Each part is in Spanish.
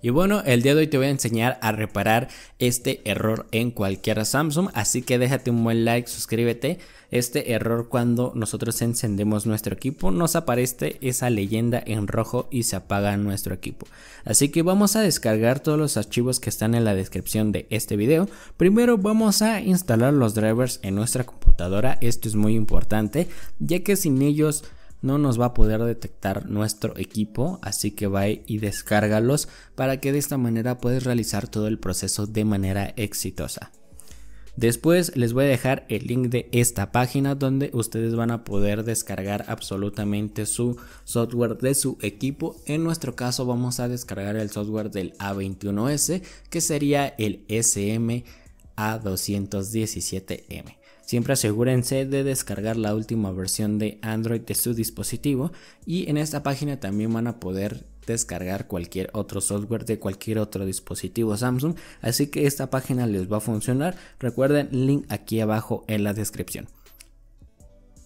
Y bueno, el día de hoy te voy a enseñar a reparar este error en cualquier Samsung, así que déjate un buen like, suscríbete. Este error cuando nosotros encendemos nuestro equipo nos aparece esa leyenda en rojo y se apaga nuestro equipo. Así que vamos a descargar todos los archivos que están en la descripción de este video. Primero vamos a instalar los drivers en nuestra computadora, esto es muy importante ya que sin ellos no nos va a poder detectar nuestro equipo, así que va y descárgalos para que de esta manera puedas realizar todo el proceso de manera exitosa. Después les voy a dejar el link de esta página donde ustedes van a poder descargar absolutamente su software de su equipo. En nuestro caso vamos a descargar el software del A21S que sería el SM A217M. Siempre asegúrense de descargar la última versión de Android de su dispositivo y en esta página también van a poder descargar cualquier otro software de cualquier otro dispositivo Samsung, así que esta página les va a funcionar. Recuerden, link aquí abajo en la descripción.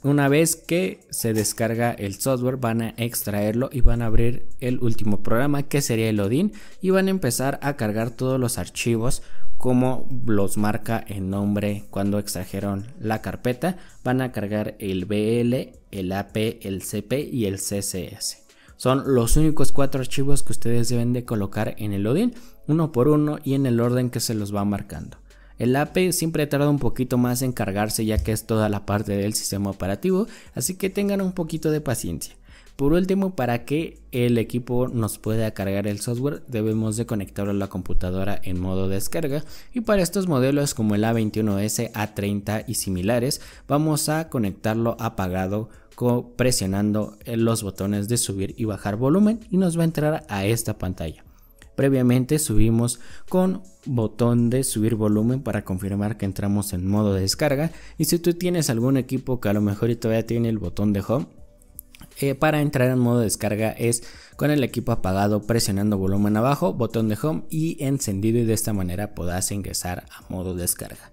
Una vez que se descarga el software van a extraerlo y van a abrir el último programa que sería el Odin y van a empezar a cargar todos los archivos como los marca el nombre cuando extrajeron la carpeta. Van a cargar el BL, el AP, el CP y el CSS. Son los únicos cuatro archivos que ustedes deben de colocar en el Odin, uno por uno y en el orden que se los va marcando. El AP siempre tarda un poquito más en cargarse ya que es toda la parte del sistema operativo, así que tengan un poquito de paciencia. Por último, para que el equipo nos pueda cargar el software, debemos de conectarlo a la computadora en modo descarga y para estos modelos como el A21S, A30 y similares, vamos a conectarlo apagado presionando los botones de subir y bajar volumen y nos va a entrar a esta pantalla. Previamente subimos con botón de subir volumen para confirmar que entramos en modo de descarga y si tú tienes algún equipo que a lo mejor todavía tiene el botón de home eh, para entrar en modo descarga es con el equipo apagado presionando volumen abajo, botón de home y encendido y de esta manera podrás ingresar a modo descarga.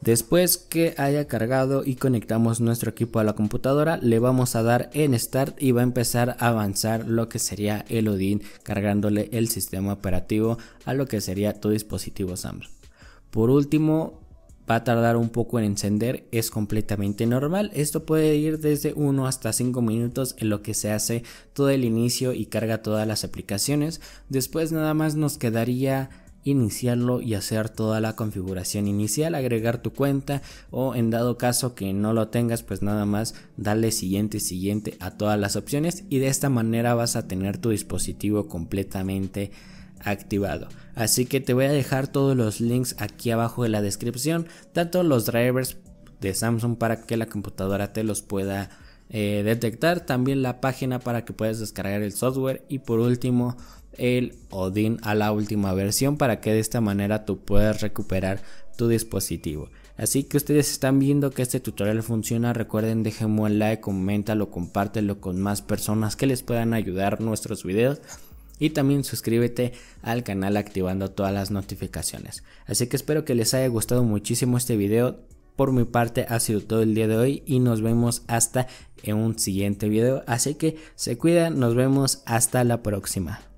Después que haya cargado y conectamos nuestro equipo a la computadora, le vamos a dar en Start y va a empezar a avanzar lo que sería el Odin cargándole el sistema operativo a lo que sería tu dispositivo Samsung. Por último, va a tardar un poco en encender, es completamente normal. Esto puede ir desde 1 hasta 5 minutos en lo que se hace todo el inicio y carga todas las aplicaciones. Después nada más nos quedaría iniciarlo y hacer toda la configuración inicial, agregar tu cuenta o en dado caso que no lo tengas pues nada más darle siguiente siguiente a todas las opciones y de esta manera vas a tener tu dispositivo completamente activado. Así que te voy a dejar todos los links aquí abajo en la descripción, tanto los drivers de Samsung para que la computadora te los pueda eh, detectar, también la página para que puedas descargar el software y por último el Odin a la última versión para que de esta manera tú puedas recuperar tu dispositivo. Así que ustedes están viendo que este tutorial funciona, recuerden déjenme un like, coméntalo, compártelo con más personas que les puedan ayudar nuestros videos y también suscríbete al canal activando todas las notificaciones. Así que espero que les haya gustado muchísimo este video. Por mi parte ha sido todo el día de hoy y nos vemos hasta en un siguiente video. Así que se cuidan, nos vemos hasta la próxima.